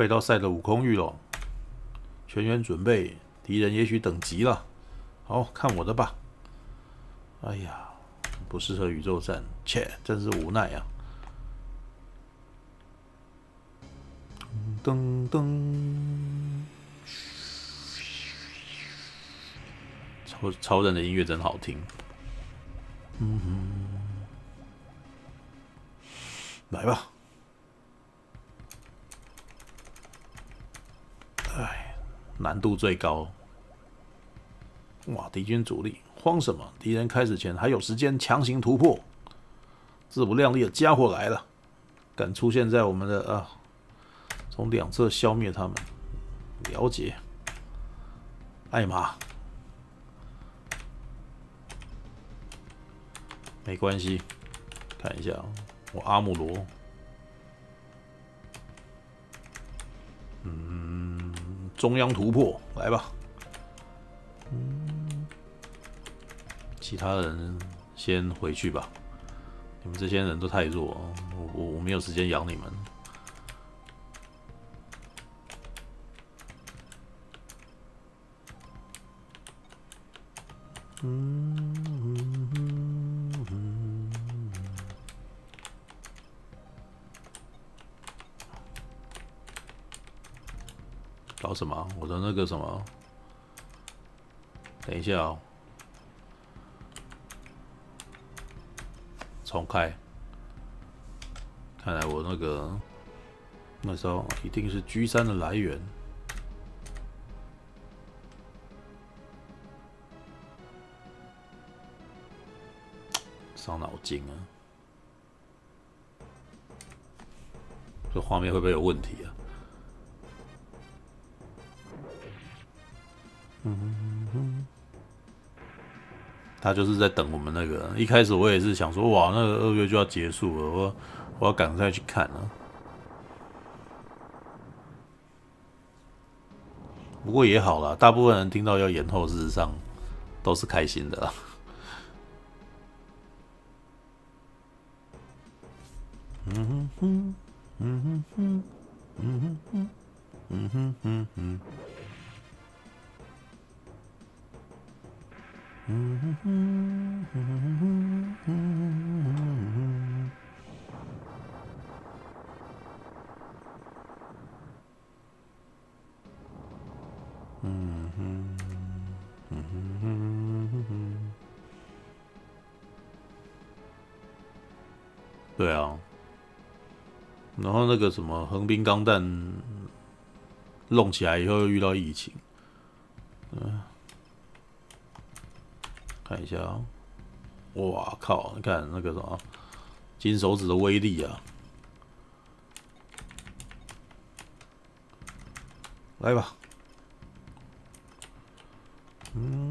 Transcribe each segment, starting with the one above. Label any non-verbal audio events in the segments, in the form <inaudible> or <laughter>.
快到赛的悟空域了，全员准备，敌人也许等急了。好看我的吧！哎呀，不适合宇宙战，切，真是无奈啊！噔噔，超超人的音乐真好听。嗯哼，来吧。哎，难度最高。哇！敌军主力慌什么？敌人开始前还有时间强行突破。自不量力的家伙来了，敢出现在我们的啊！从两侧消灭他们。了解。艾玛，没关系。看一下，我阿姆罗。嗯，中央突破，来吧。嗯其他人先回去吧，你们这些人都太弱，我我我没有时间养你们。嗯搞什么？我的那个什么？等一下哦。重开，看来我那个那时候一定是 G 三的来源，伤脑筋啊！这画面会不会有问题啊？嗯哼。他就是在等我们那个。一开始我也是想说，哇，那个二月就要结束了，我我要赶快去看了。不过也好了，大部分人听到要延后，事实上都是开心的。嗯哼哼，嗯哼哼，嗯哼哼，嗯哼。哼，嗯哼哼哼，嗯。嗯。嗯。嗯。嗯对啊，然后那个什么横滨钢弹弄起来以后，又遇到疫情，嗯。看一下啊！哇靠！你看那个什么金手指的威力啊！来吧。嗯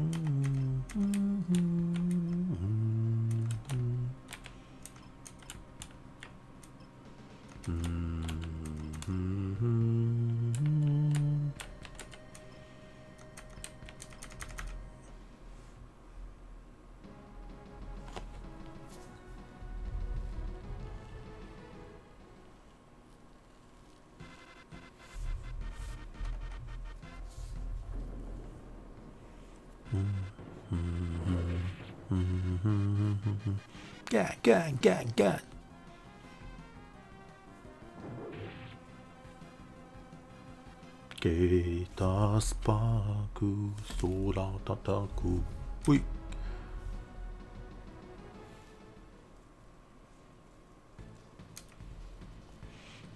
干干！给他 spark，苏拉达达库，喂！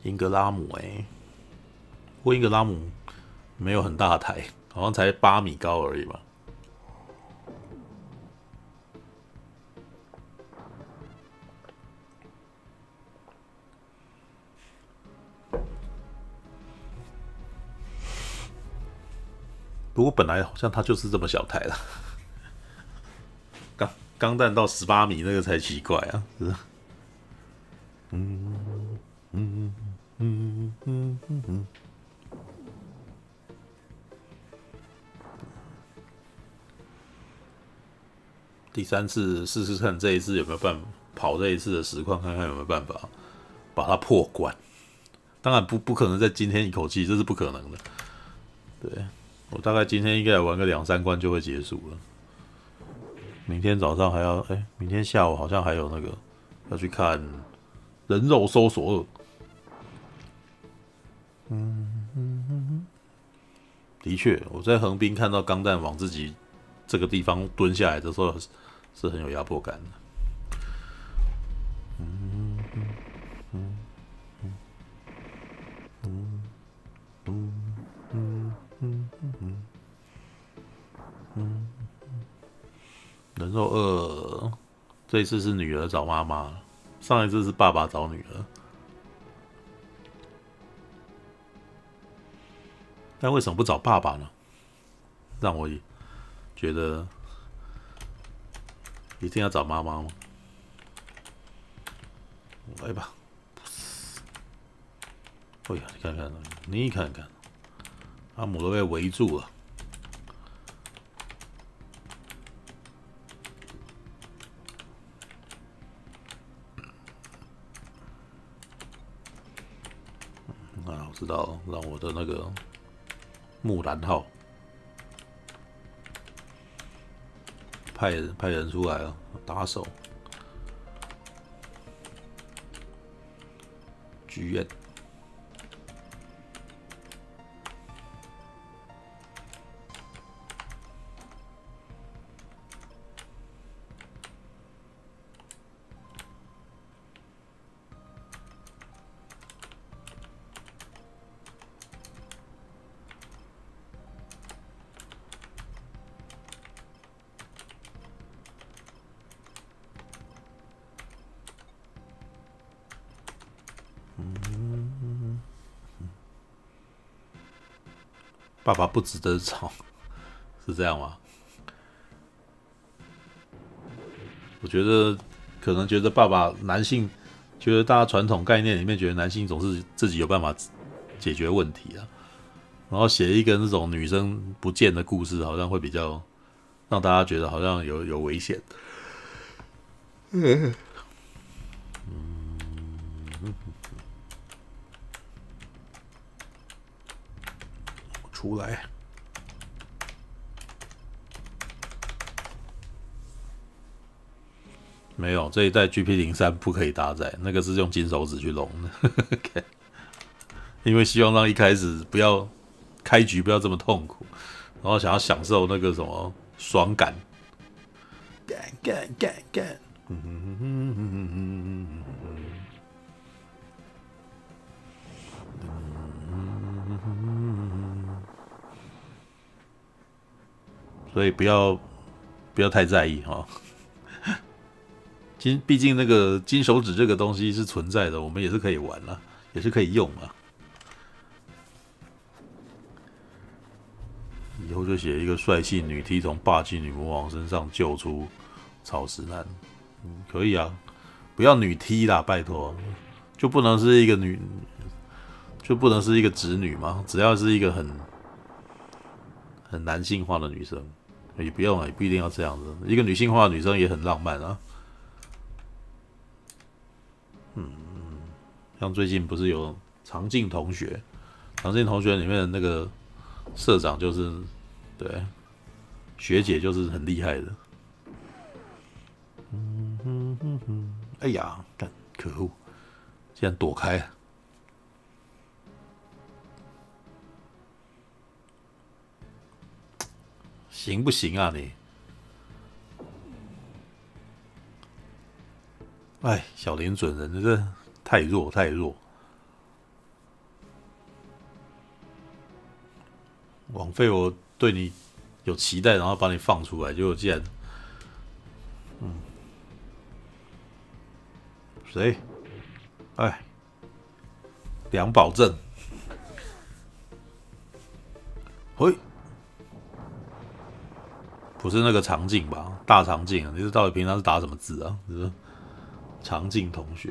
英格拉姆哎，不过英格拉姆没有很大台，好像才八米高而已吧。过本来好像他就是这么小台了，<laughs> 钢钢弹到十八米那个才奇怪啊！是，嗯嗯嗯嗯嗯嗯，第三次试试看这一次有没有办法跑这一次的实况，看看有没有办法把它破关。当然不不可能在今天一口气，这是不可能的。对我大概今天应该玩个两三关就会结束了。明天早上还要哎，明天下午好像还有那个要去看《人肉搜索二》。嗯嗯嗯，的确，我在横滨看到钢弹往自己这个地方蹲下来的时候，是很有压迫感的。人肉二，这一次是女儿找妈妈，上一次是爸爸找女儿。但为什么不找爸爸呢？让我觉得一定要找妈妈吗？来吧！哎呀，你看看，你看看，阿姆都被围住了。啊，我知道，让我的那个木兰号派人派人出来了，打手剧院。爸爸不值得找，<laughs> 是这样吗？我觉得可能觉得爸爸男性，觉得大家传统概念里面觉得男性总是自己有办法解决问题啊，然后写一个那种女生不见的故事，好像会比较让大家觉得好像有有危险。嗯。<laughs> 出来，没有这一代 G P 零三不可以搭载，那个是用金手指去弄的，<laughs> 因为希望让一开始不要开局不要这么痛苦，然后想要享受那个什么爽感，干干干干，所以不要不要太在意哈，金毕竟那个金手指这个东西是存在的，我们也是可以玩了，也是可以用啊。以后就写一个帅气女 T 从霸气女魔王身上救出草食男，嗯，可以啊，不要女 T 啦，拜托，就不能是一个女，就不能是一个直女吗？只要是一个很很男性化的女生。也不用啊，也不一定要这样子。一个女性化的女生也很浪漫啊。像最近不是有常进同学，常进同学里面的那个社长就是对学姐就是很厉害的。嗯哼哼哼，哎呀，可恶，竟然躲开。行不行啊你？哎，小林准人，这太弱太弱。枉费我对你有期待，然后把你放出来，结果竟然……嗯，谁？哎，梁保正，嘿。不是那个长镜吧？大长镜，你是到底平常是打什么字啊？是长镜同学。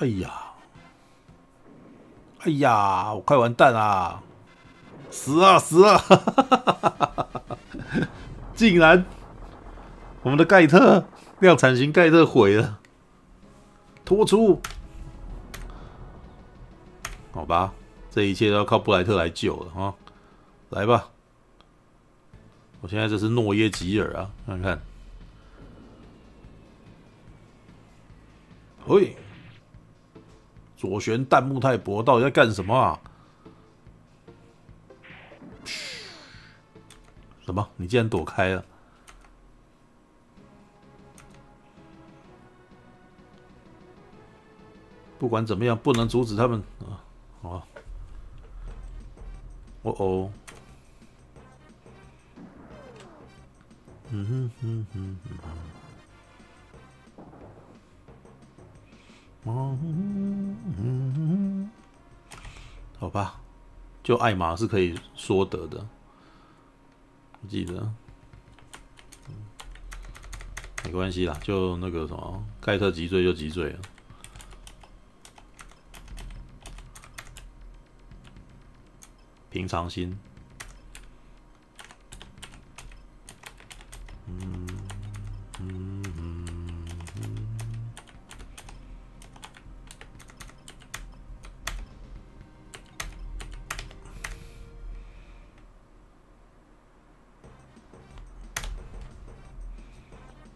哎呀，哎呀，我快完蛋啦！死啊死啊！<laughs> 竟然我们的盖特量产型盖特毁了，拖出，好吧，这一切都要靠布莱特来救了啊！来吧，我现在这是诺耶吉尔啊，看看，喂，左旋弹幕太薄，到底在干什么啊？什么？你竟然躲开了？不管怎么样，不能阻止他们啊！好，哦哦，嗯哼哼哼哼，好吧，就艾玛是可以说得的。记得，没关系啦，就那个什么，盖特击坠就击坠了。平常心。嗯嗯。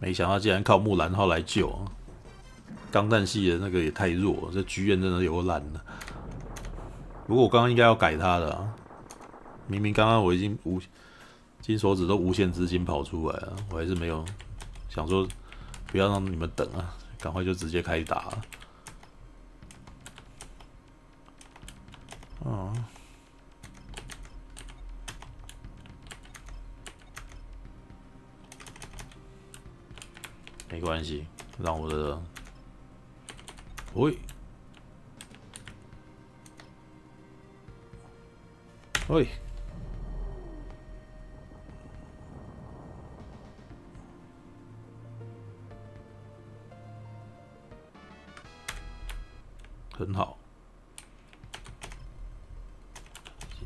没想到竟然靠木兰号来救，钢弹系的那个也太弱，这剧院真的有烂了。不过我刚刚应该要改他的，明明刚刚我已经无金手指都无限资金跑出来了，我还是没有想说不要让你们等啊，赶快就直接开打。了。关系，让我的，喂，喂，很好，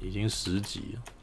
已经十级了。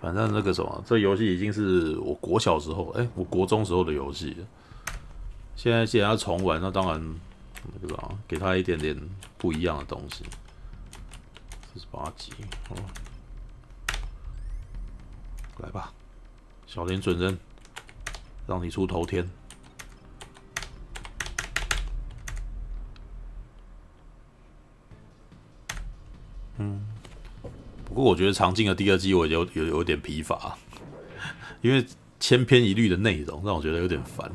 反正那个什么，这游戏已经是我国小时候，哎，我国中时候的游戏了。现在既然要重玩，那当然，对吧？给他一点点不一样的东西。四十八级，哦，来吧，小林准人，让你出头天。嗯。不过我觉得长镜的第二季我有有有点疲乏，因为千篇一律的内容让我觉得有点烦。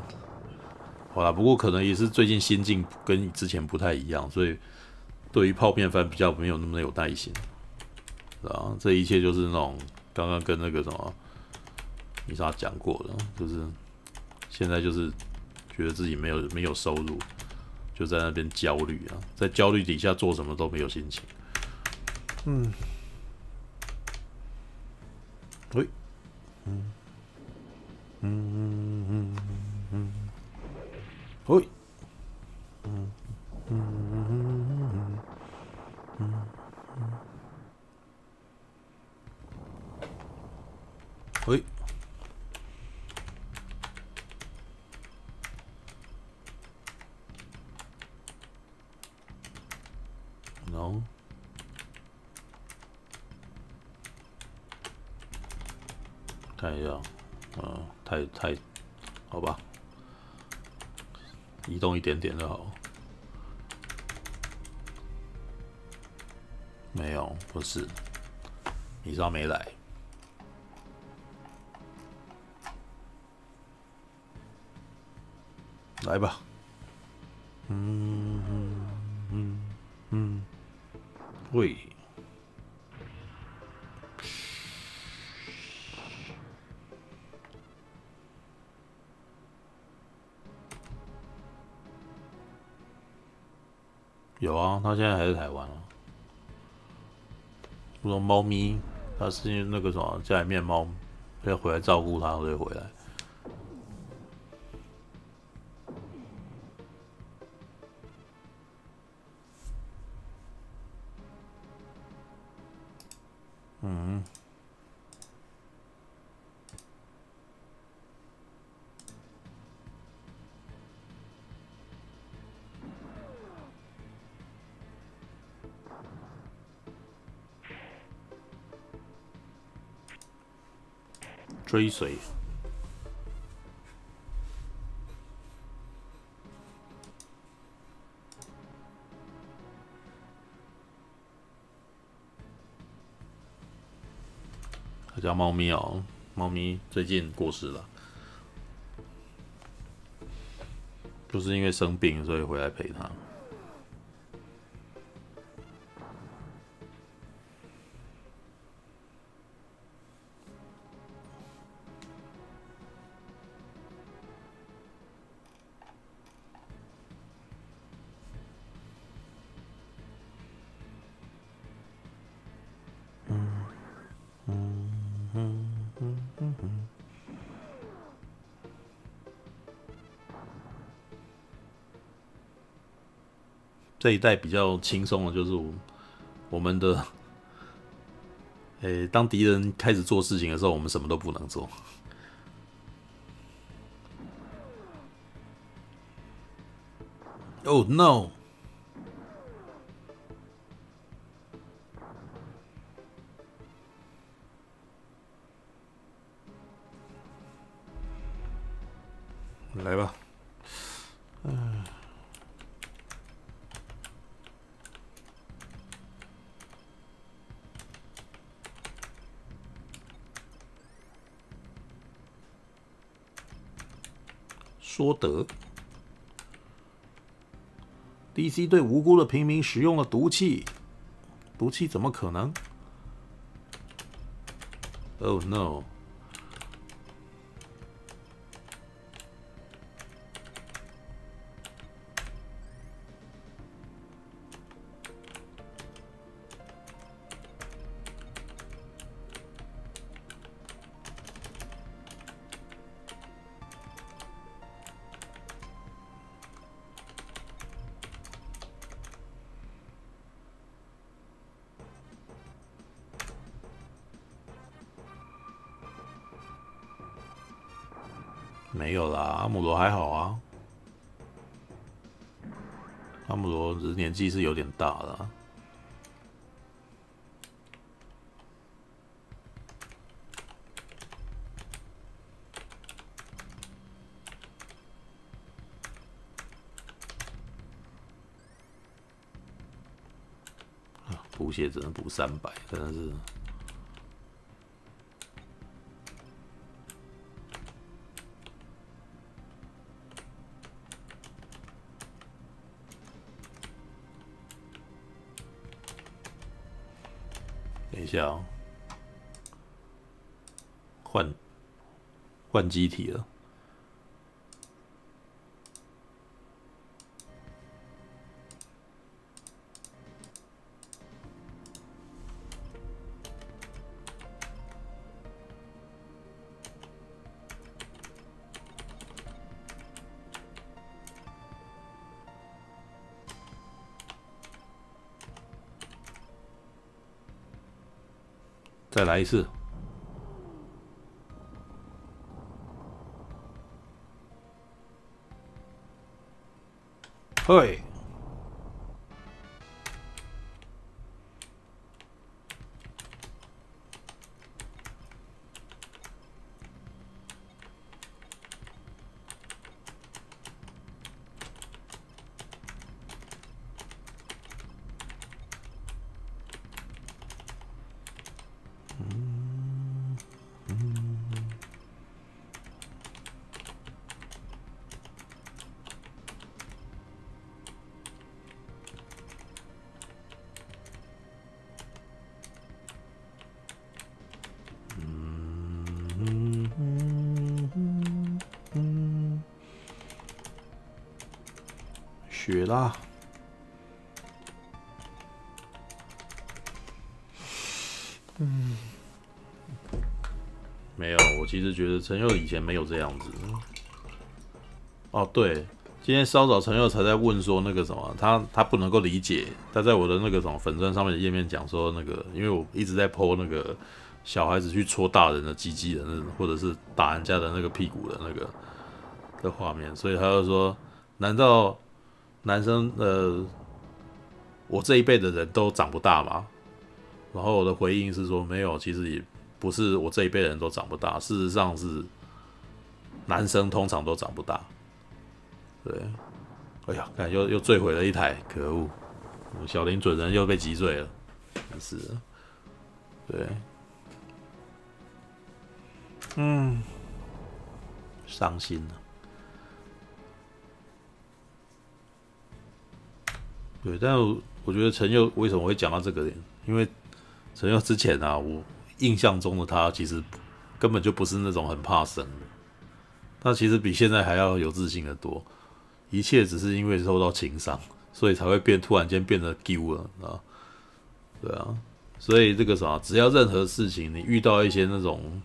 好啦，不过可能也是最近心境跟之前不太一样，所以对于泡面番比较没有那么有耐心。啊，这一切就是那种刚刚跟那个什么米莎讲过的，就是现在就是觉得自己没有没有收入，就在那边焦虑啊，在焦虑底下做什么都没有心情。嗯。喂，嗯，嗯嗯嗯嗯，喂，嗯嗯嗯嗯嗯嗯，喂，然后。看一下，嗯，太，好吧，移动一点点就好。没有，不是，米少没来。来吧。嗯嗯嗯嗯，喂。他现在还在台湾啊。我说猫咪，他是因为那个什么家里面猫要回来照顾他，所以回来。追随，他家猫咪哦，猫咪最近过世了，就是因为生病，所以回来陪他。这一代比较轻松的，就是我们的，诶，当敌人开始做事情的时候，我们什么都不能做。Oh no！，DC 对无辜的平民使用了毒气，毒气怎么可能？Oh no！没有啦，阿姆罗还好啊。阿姆罗只是年纪是有点大了。补血只能补三百，真的是。下，换换机体了，再来一次。嘿。陈佑以前没有这样子。哦，对，今天稍早陈佑才在问说那个什么，他他不能够理解，他在我的那个什么粉钻上面的页面讲说那个，因为我一直在剖那个小孩子去戳大人的鸡鸡的那种，或者是打人家的那个屁股的那个的画面，所以他就说，难道男生呃，我这一辈的人都长不大吗？然后我的回应是说，没有，其实也不是我这一辈人都长不大，事实上是男生通常都长不大。对，哎呀，看又又坠毁了一台，可恶！小林准人又被击坠了，真是，对，嗯，伤心了。对，但我我觉得陈佑为什么会讲到这个点？因为陈佑之前啊，我印象中的他其实根本就不是那种很怕生的，他其实比现在还要有自信的多。一切只是因为受到情伤，所以才会变突然间变得丢了啊，对啊，所以这个啥，只要任何事情你遇到一些那种，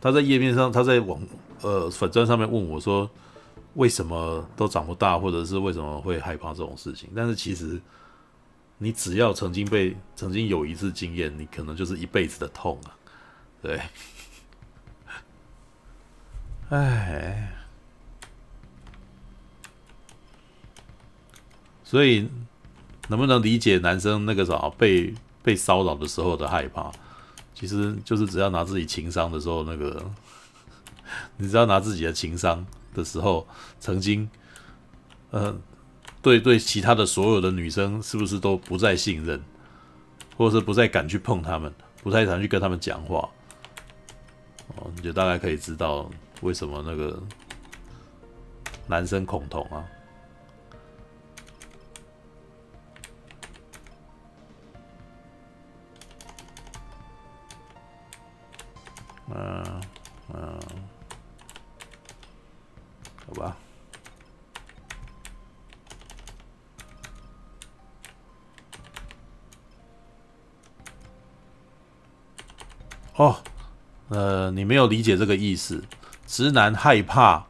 他在页面上，他在网呃粉钻上面问我说，为什么都长不大，或者是为什么会害怕这种事情？但是其实。你只要曾经被曾经有一次经验，你可能就是一辈子的痛啊！对，<laughs> 哎，所以能不能理解男生那个啥被被骚扰的时候的害怕？其实就是只要拿自己情商的时候，那个 <laughs> 你只要拿自己的情商的时候，曾经，嗯。对对，其他的所有的女生是不是都不再信任，或者是不再敢去碰他们，不太敢去跟他们讲话？哦，你就大概可以知道为什么那个男生恐同啊。嗯嗯，好吧。哦，呃，你没有理解这个意思。直男害怕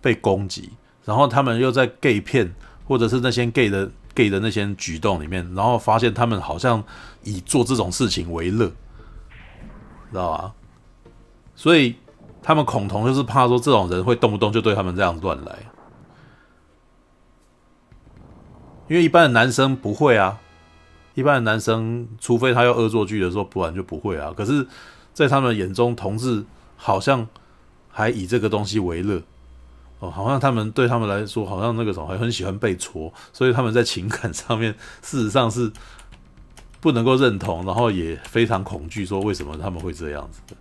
被攻击，然后他们又在 gay 片或者是那些 gay 的 gay 的那些举动里面，然后发现他们好像以做这种事情为乐，知道吧？所以他们恐同就是怕说这种人会动不动就对他们这样乱来，因为一般的男生不会啊，一般的男生除非他要恶作剧的时候，不然就不会啊。可是。在他们眼中，同志好像还以这个东西为乐哦，好像他们对他们来说，好像那个什么还很喜欢被戳，所以他们在情感上面事实上是不能够认同，然后也非常恐惧，说为什么他们会这样子？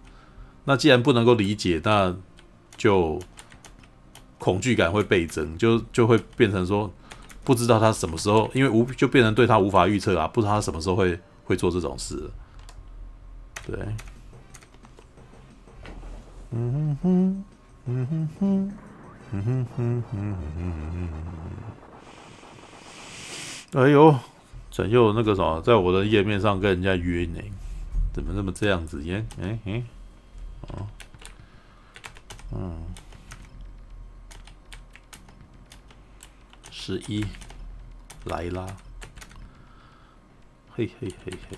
那既然不能够理解，那就恐惧感会倍增，就就会变成说不知道他什么时候，因为无就变成对他无法预测啊，不知道他什么时候会会做这种事，对。嗯哼哼，嗯哼哼，嗯哼哼哼哼哼。哎呦，怎又那个什么，在我的页面上跟人家约呢？怎么那么这样子？耶？哎哎，哦，嗯，十一来啦！嘿嘿嘿嘿，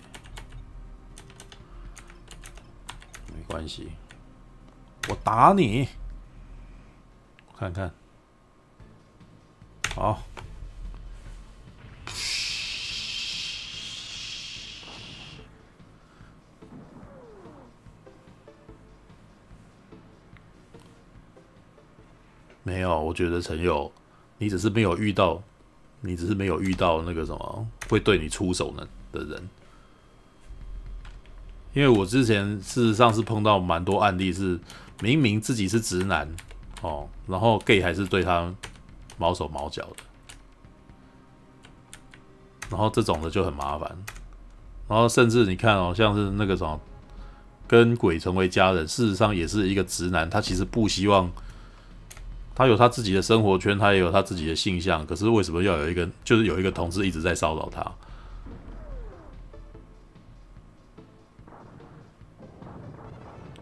没关系。我打你，看看，好，没有，我觉得陈友，你只是没有遇到，你只是没有遇到那个什么会对你出手的的人，因为我之前事实上是碰到蛮多案例是。明明自己是直男哦，然后 gay 还是对他毛手毛脚的，然后这种的就很麻烦，然后甚至你看哦，像是那个什么跟鬼成为家人，事实上也是一个直男，他其实不希望他有他自己的生活圈，他也有他自己的性向，可是为什么要有一个，就是有一个同志一直在骚扰他？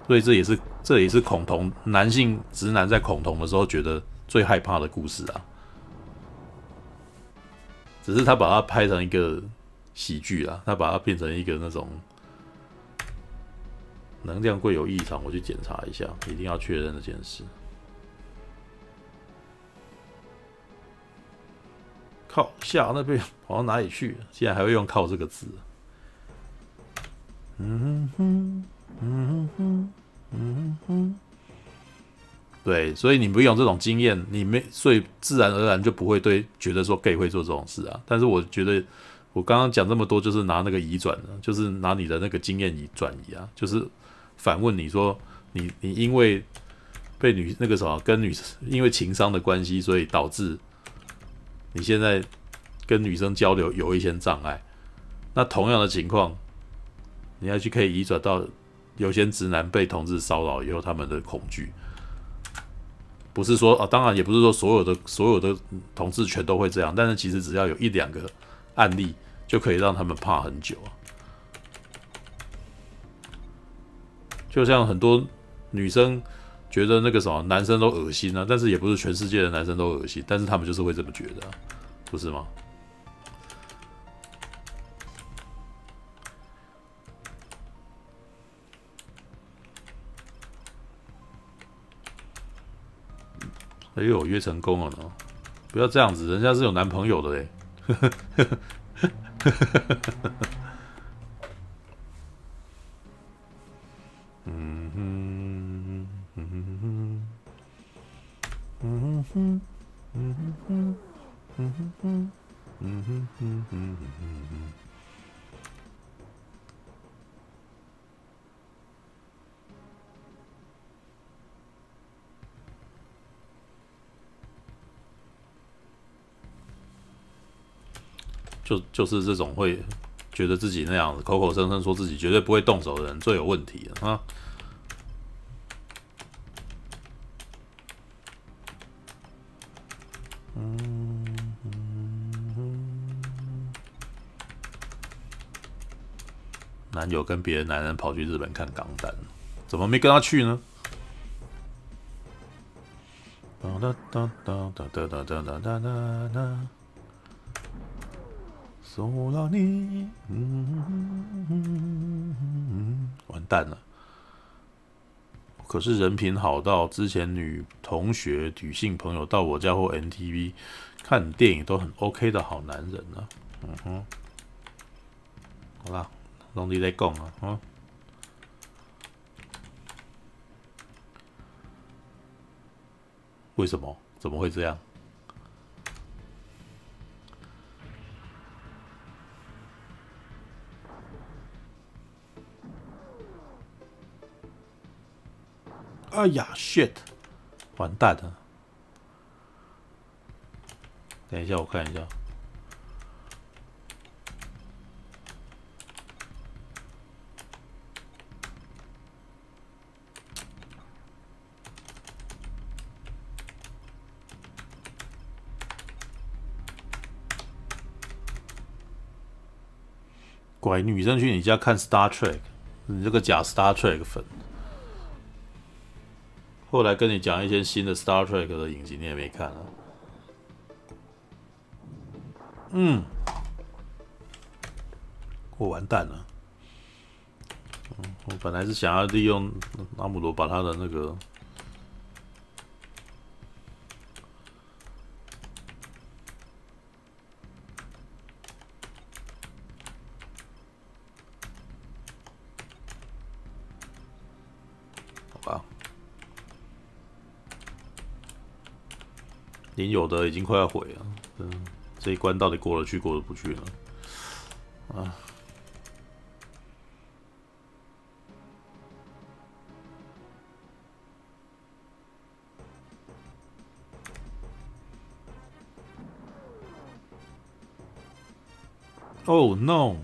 所以这也是这也是恐同男性直男在恐同的时候觉得最害怕的故事啊。只是他把它拍成一个喜剧啊，他把它变成一个那种能量柜有异常，我去检查一下，一定要确认这件事。靠下那边跑到哪里去？现在还会用“靠”这个字？嗯哼，嗯哼，嗯哼，对，所以你不用这种经验，你没，所以自然而然就不会对觉得说 gay 会做这种事啊。但是我觉得我刚刚讲这么多，就是拿那个移转的，就是拿你的那个经验移转移啊，就是反问你说，你你因为被女那个什么跟女因为情商的关系，所以导致。你现在跟女生交流有一些障碍，那同样的情况，你要去可以移转到有些直男被同志骚扰以后他们的恐惧，不是说啊，当然也不是说所有的所有的同志全都会这样，但是其实只要有一两个案例，就可以让他们怕很久啊。就像很多女生。觉得那个什么男生都恶心啊，但是也不是全世界的男生都恶心，但是他们就是会这么觉得，不是吗？又约成功了呢！不要这样子，人家是有男朋友的嘞。嗯哼，嗯哼，嗯哼，嗯哼，嗯哼，嗯哼，嗯哼，嗯哼，嗯哼。就就是这种会觉得自己那样子口口声声说自己绝对不会动手的人最有问题了啊！男友跟别的男人跑去日本看港单，怎么没跟他去呢？哒哒哒哒哒哒哒哒哒哒哒。送了你，完蛋了。可是人品好到之前女同学、女性朋友到我家或 NTV 看电影都很 OK 的好男人呢。嗯哼，好啦。拢你在讲啊，啊？为什么？怎么会这样？哎呀，shit！完蛋了！等一下，我看一下。乖，女生去你家看 Star Trek，你这个假 Star Trek 粉。后来跟你讲一些新的 Star Trek 的影集，你也没看啊？嗯，我完蛋了。我本来是想要利用阿姆罗把他的那个。您有的已经快要毁了，嗯，这一关到底过得去，过得不去了？啊！Oh no！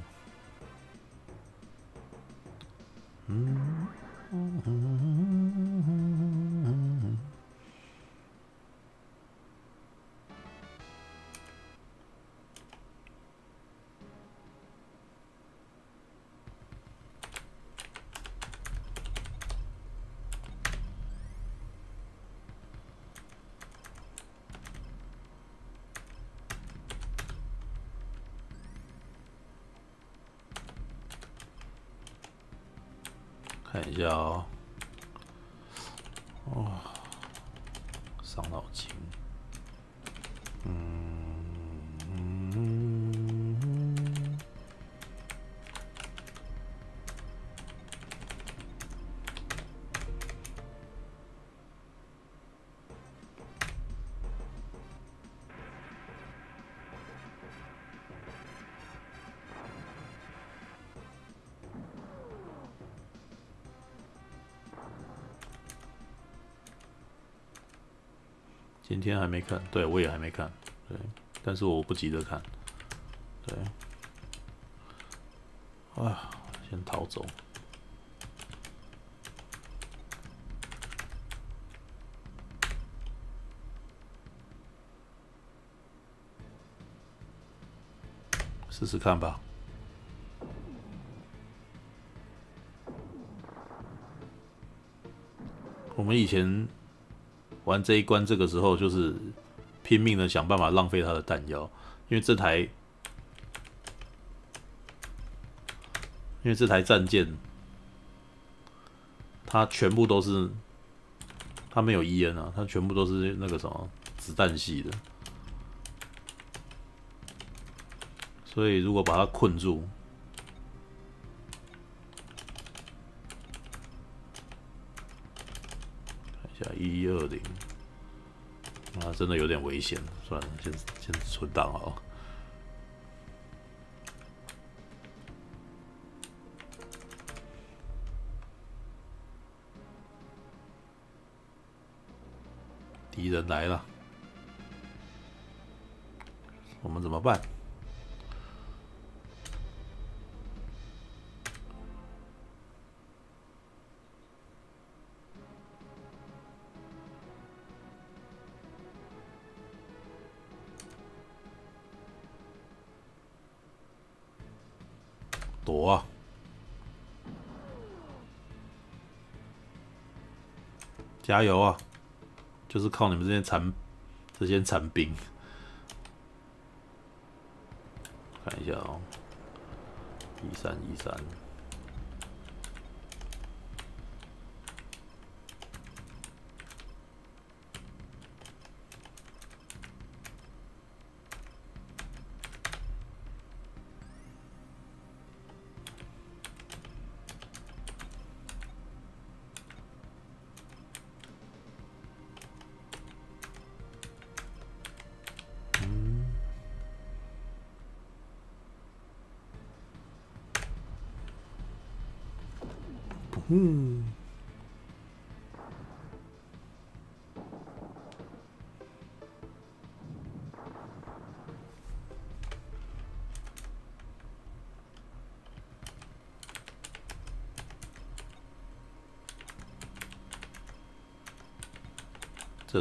今天还没看，对我也还没看，对，但是我不急着看，对，啊，先逃走，试试看吧。我们以前。玩这一关，这个时候就是拼命的想办法浪费他的弹药，因为这台，因为这台战舰，它全部都是，它没有 E N 啊，它全部都是那个什么子弹系的，所以如果把它困住，看一下一二零。啊，真的有点危险，算了，先先存档哦。敌人来了，我们怎么办？加油啊！就是靠你们这些残这些残兵。看一下哦，一三一三。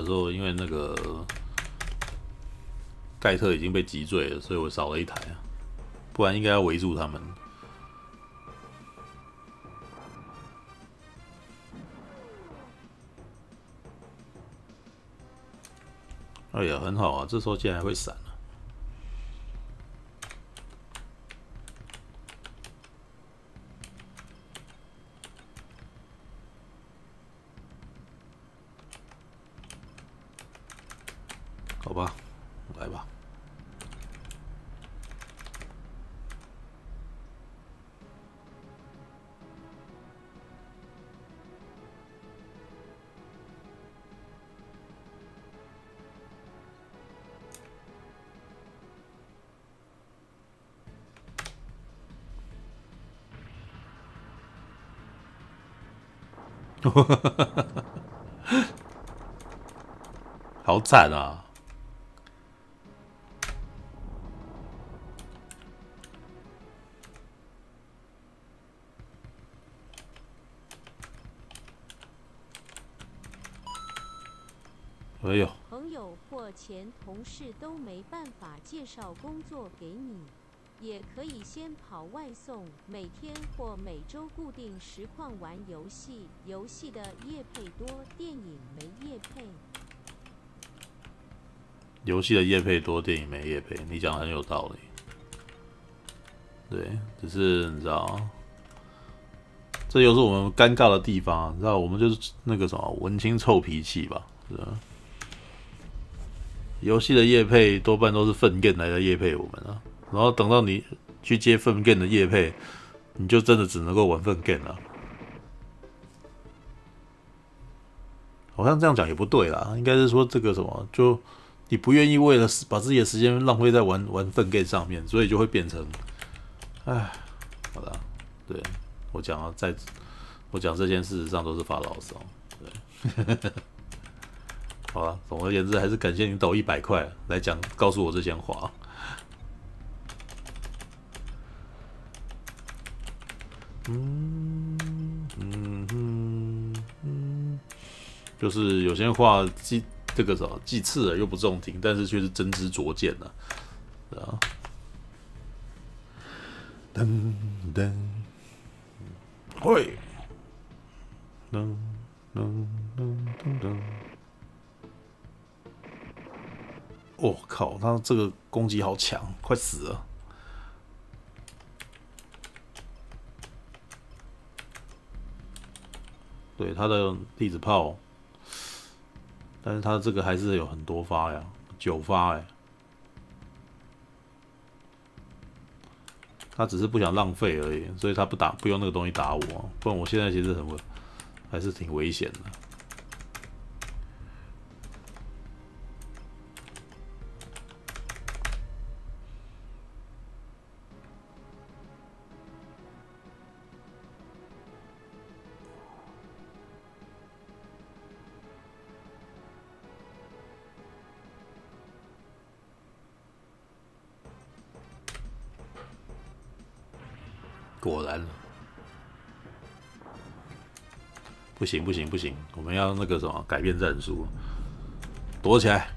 时候因为那个盖特已经被击坠了，所以我少了一台啊，不然应该要围住他们。哎呀，很好啊！这时候竟然还会闪啊，好惨啊！也可以先跑外送，每天或每周固定实况玩游戏。游戏的业配多，电影没业配。游戏的业配多，电影没业配，你讲很有道理。对，只是你知道，这又是我们尴尬的地方，你知道，我们就是那个什么文青臭脾气吧，是吧？游戏的叶配多半都是粪便来的叶配我们啊，然后等到你去接粪便的叶配，你就真的只能够玩粪便了。好像这样讲也不对啦，应该是说这个什么，就你不愿意为了把自己的时间浪费在玩玩粪 game 上面，所以就会变成，唉，好了，对我讲啊，在我讲这件事实上都是发牢骚，对，<laughs> 好了，总而言之，还是感谢你抖一百块来讲，告诉我这些话。嗯嗯嗯嗯。就是有些话既这个什么既刺耳又不中听，但是却是真知灼见呢，啊！噔噔，会，噔噔噔噔噔，我靠，他这个攻击好强，快死了！对他的粒子炮。但是他这个还是有很多发呀，九发哎，他只是不想浪费而已，所以他不打不用那个东西打我，不然我现在其实很危还是挺危险的。果然，不行不行不行，我们要那个什么改变战术，躲起来。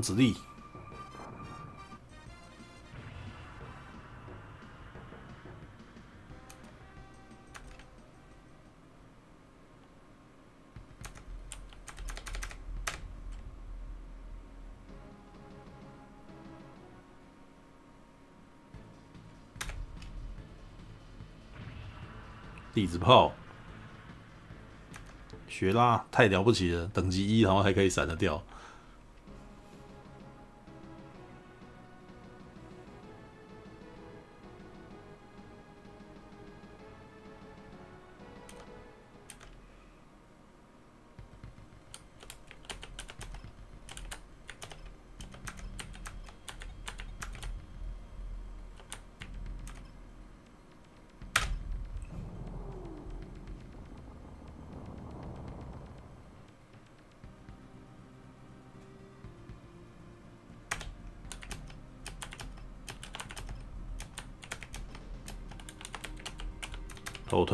子力。粒子炮，雪拉太了不起了，等级一，然后还可以闪得掉。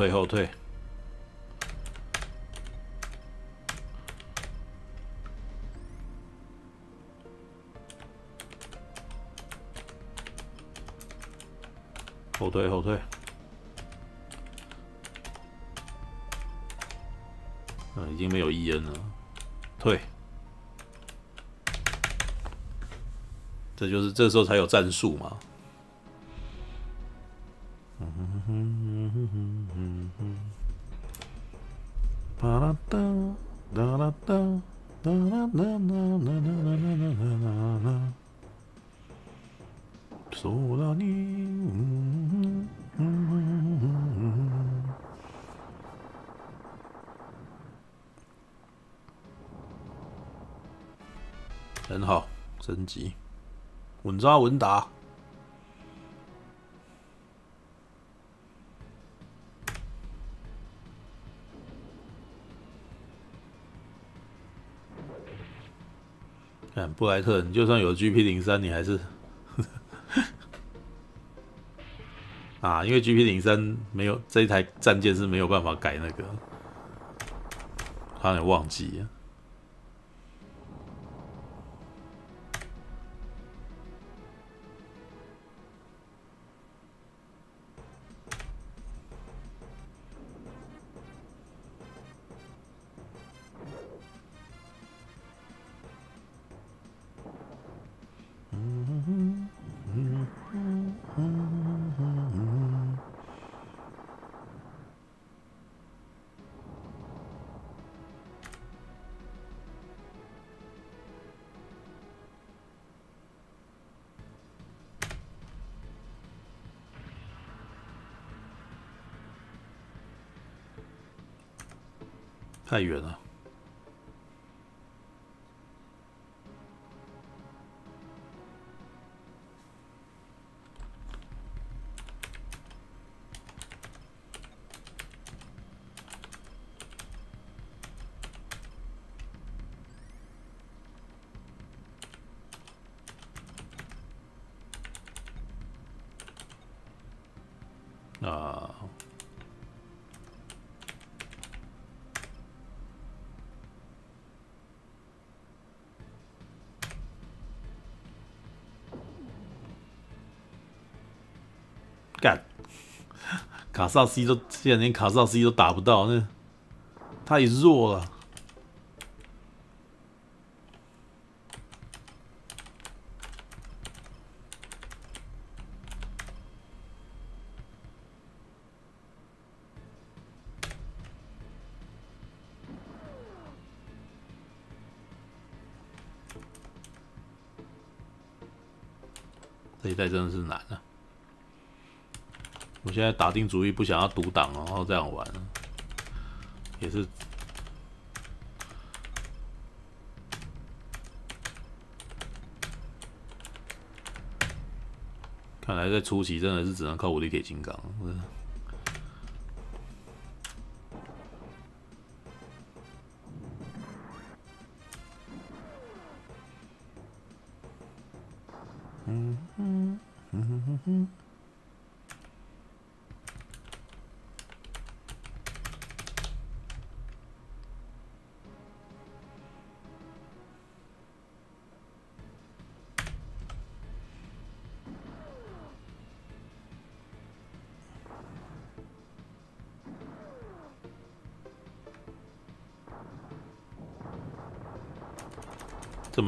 退，后退，后退，后退。嗯，已经没有 E N 了，退。这就是这时候才有战术嘛。升级，稳扎稳打。看布莱特，你就算有 GP 零三，你还是啊，因为 GP 零三没有这一台战舰是没有办法改那个，差点忘记。太远了。干，卡萨西都现在连卡萨西都打不到，那太弱了。这一代真的是难啊！现在打定主意不想要独挡，然后这样玩，也是。看来在初期真的是只能靠武力铁金刚。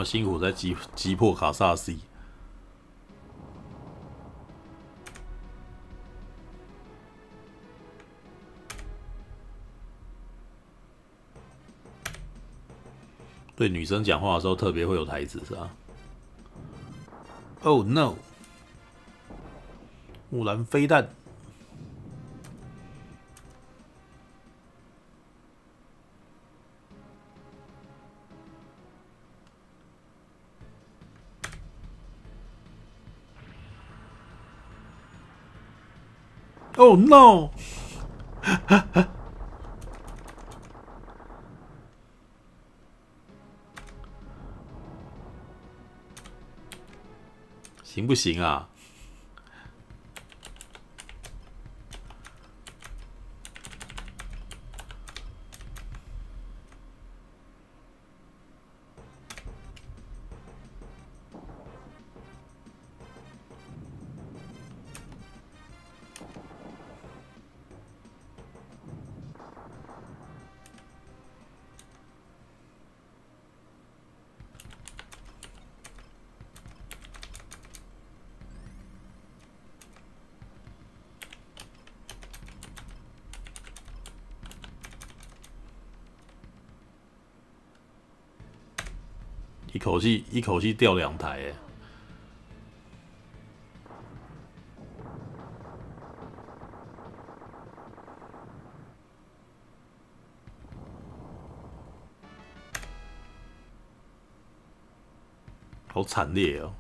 辛苦在击击破卡萨西，对女生讲话的时候特别会有台词是吧？Oh no！木兰飞弹。Oh no！<laughs> 行不行啊？气一口气掉两台，哎，好惨烈哦！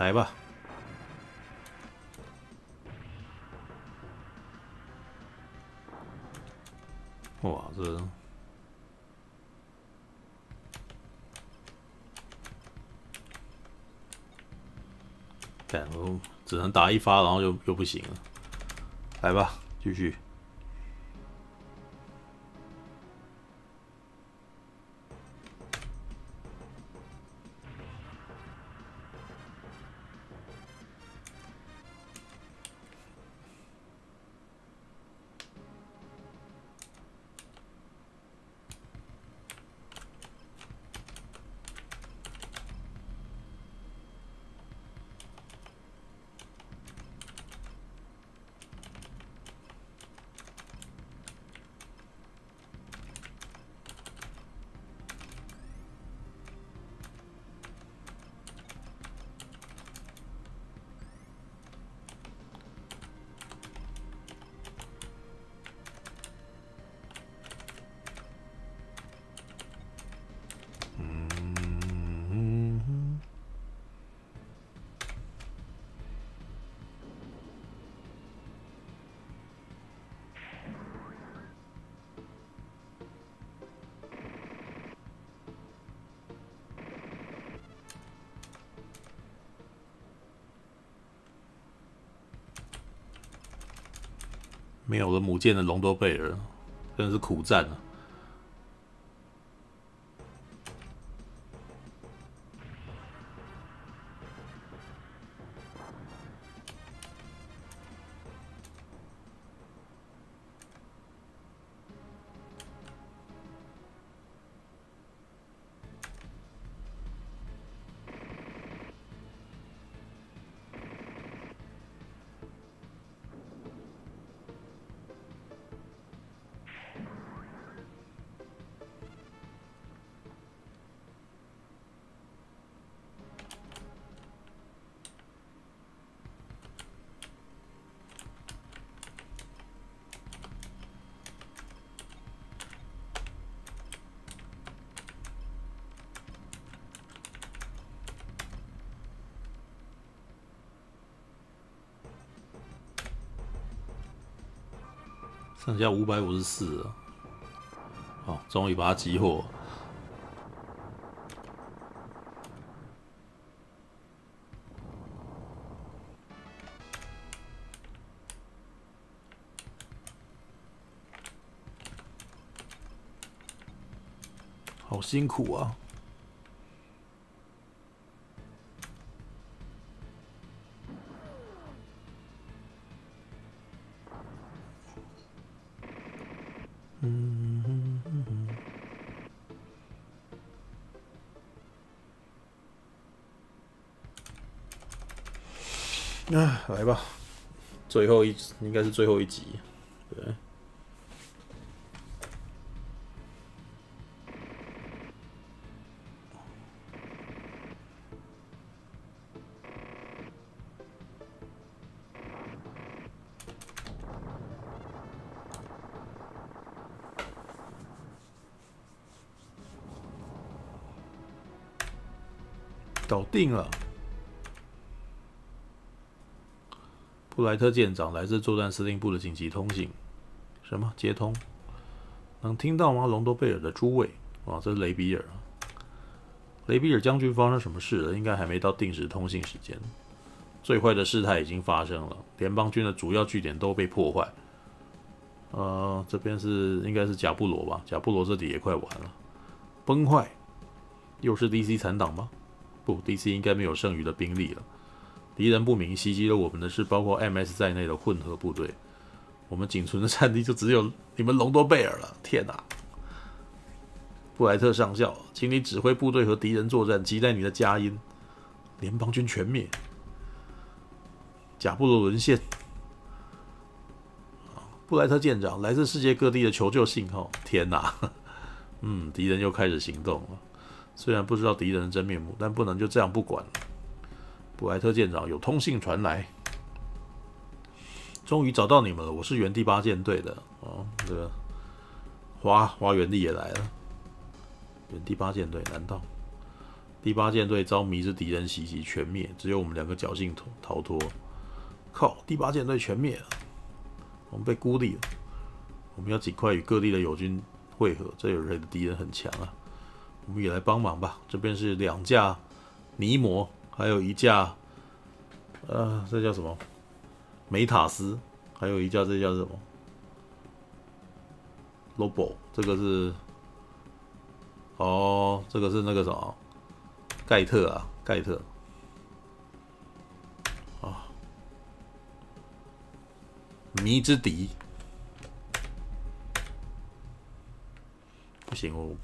来吧，哇，这，干我只能打一发，然后又又不行了。来吧，继续。没有了母舰的隆多贝尔，真的是苦战啊！剩下五百五十四了，好，终于把它激活。好辛苦！啊，最后一应该是最后一集，莱特舰长来自作战司令部的紧急通信，什么接通？能听到吗？隆多贝尔的诸位，哇，这是雷比尔。雷比尔将军发生什么事了？应该还没到定时通信时间。最坏的事态已经发生了，联邦军的主要据点都被破坏。呃，这边是应该是贾布罗吧？贾布罗这里也快完了，崩坏，又是 DC 残党吗？不，DC 应该没有剩余的兵力了。敌人不明，袭击了我们的是包括 MS 在内的混合部队，我们仅存的战力就只有你们隆多贝尔了。天哪！布莱特上校，请你指挥部队和敌人作战，期待你的佳音。联邦军全灭，贾布罗沦陷。布莱特舰长，来自世界各地的求救信号。天哪，嗯，敌人又开始行动了。虽然不知道敌人的真面目，但不能就这样不管了。布莱特舰长，有通信传来，终于找到你们了。我是原第八舰队的。哦，这个花花园地也来了。原第八舰队，难道第八舰队遭迷之敌人袭击全灭？只有我们两个侥幸逃逃脱。靠，第八舰队全灭了。我们被孤立了，我们要尽快与各地的友军会合。这有人的敌人很强啊，我们也来帮忙吧。这边是两架尼摩，还有一架，呃，这叫什么？梅塔斯，还有一架，这叫什么？Lobo，这个是，哦，这个是那个什么？盖特啊，盖特。迷之敌，不行，我